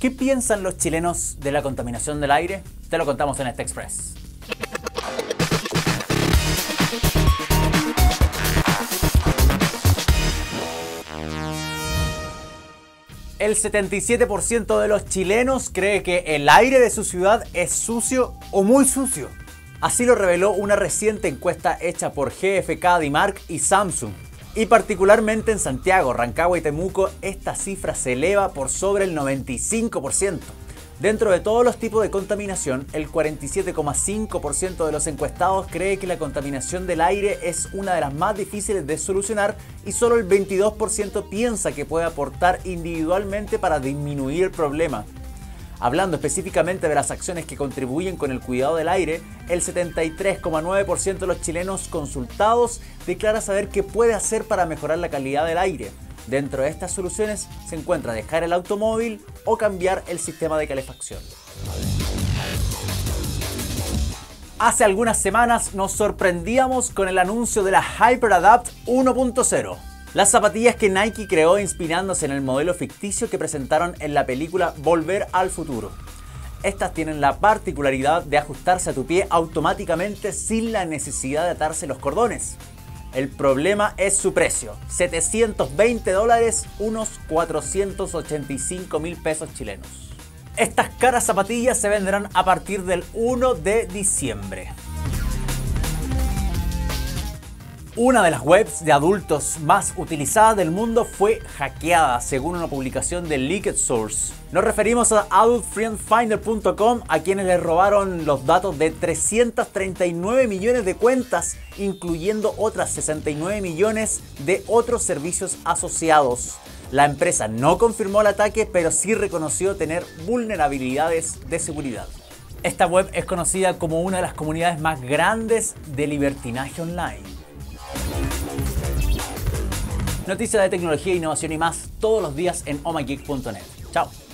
¿Qué piensan los chilenos de la contaminación del aire? Te lo contamos en este Express. El 77% de los chilenos cree que el aire de su ciudad es sucio o muy sucio. Así lo reveló una reciente encuesta hecha por GFK, Dimark y Samsung. Y particularmente en Santiago, Rancagua y Temuco, esta cifra se eleva por sobre el 95%. Dentro de todos los tipos de contaminación, el 47,5% de los encuestados cree que la contaminación del aire es una de las más difíciles de solucionar y solo el 22% piensa que puede aportar individualmente para disminuir el problema. Hablando específicamente de las acciones que contribuyen con el cuidado del aire, el 73,9% de los chilenos consultados declara saber qué puede hacer para mejorar la calidad del aire. Dentro de estas soluciones se encuentra dejar el automóvil o cambiar el sistema de calefacción. Hace algunas semanas nos sorprendíamos con el anuncio de la HyperAdapt 1.0. Las zapatillas que Nike creó inspirándose en el modelo ficticio que presentaron en la película Volver al Futuro. Estas tienen la particularidad de ajustarse a tu pie automáticamente sin la necesidad de atarse los cordones. El problema es su precio, 720 dólares, unos 485 mil pesos chilenos. Estas caras zapatillas se venderán a partir del 1 de diciembre. Una de las webs de adultos más utilizadas del mundo fue hackeada, según una publicación de Leaked Source. Nos referimos a adultfriendfinder.com, a quienes le robaron los datos de 339 millones de cuentas, incluyendo otras 69 millones de otros servicios asociados. La empresa no confirmó el ataque, pero sí reconoció tener vulnerabilidades de seguridad. Esta web es conocida como una de las comunidades más grandes de libertinaje online. Noticias de tecnología, innovación y más todos los días en omageek.net. Chao.